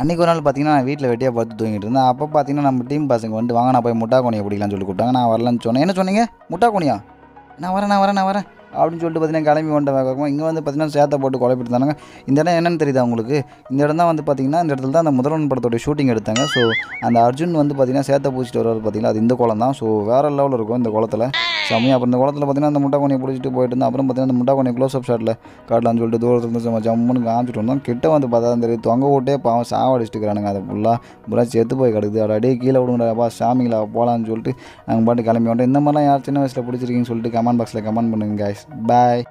அன்றைக்கி ஒரு நாள் பார்த்தீங்கன்னா நான் வீட்டில் வெட்டியாக பார்த்து தூங்கிட்டு இருந்தேன். அப்போ பார்த்தீங்கன்னா நம்ம டீம் பசங்க வந்து வாங்க நான் போய் முட்டா கோணியை பிடிக்கலாம்னு சொல்லி கூப்பிட்டாங்க. நான் வரலன்னு சொன்னேன். என்ன சொன்னீங்க? முட்டா கோணியா நான் வரேன் நான் வரேன் நான் வரேன். அப்படின்னு சொல்லிட்டு பார்த்தீங்கன்னா கிளம்பி வந்துட்டு வேகமாக இங்கே வந்து பார்த்தீங்கன்னா சேத்தை போட்டு குழப்பிட்டு இருந்தாங்க இந்த இடம் என்னன்னு தெரியுதா உங்களுக்கு? இந்த இடம் தான் வந்து பார்த்தீங்கன்னா இந்த இடத்துல தான் அந்த முதல்வன் படத்தோட ஷூட்டிங் எடுத்தாங்க. ஸோ அந்த அர்ஜுன் வந்து பார்த்தீங்கன்னா சேத்தை பூச்சிட்டு வருவார் பார்த்தீங்கன்னா அது இந்த குளம் தான். ஸோ வேறு லெவலில் இருக்கும் இந்த குளத்தில் செம்மையாக அப்புறம் இந்த குளத்தில் பார்த்தீங்கன்னா அந்த முட்டை கோணியை பிடிச்சிட்டு போயிட்டு இருந்தோம் அப்புறம் பார்த்தீங்கன்னா அந்த முட்டை கோணியை க்ளோஸ் அப் ஷாட்டில் காட்டலாம்னு சொல்லிட்டு தூரத்தில் இருந்து சும்மா ஜம்முன்னு காமிச்சிட்டு வந்தோம். கிட்ட வந்து பார்த்தா தெரியுது தெரியும் தொங்க விட்டே பாவம் சாவடிச்சிட்டு இருக்கிறானுங்க. அதை ஃபுல்லாக பூரா செத்து போய் கிடக்குது. அதை அடியே கீழே விடுங்கடா சாமிங்களா போகலான்னு சொல்லிட்டு நாங்கள் பாட்டு கிளம்பி வந்துட்டோம் இந்த மாதிரிலாம் யார் சின்ன வயசில் பிடிச்சிருக்கீங்கன்னு சொல்லிட்டு கமெண்ட் பாக்ஸில் கமெண்ட் பண்ணுங்க கேஸ் பாய்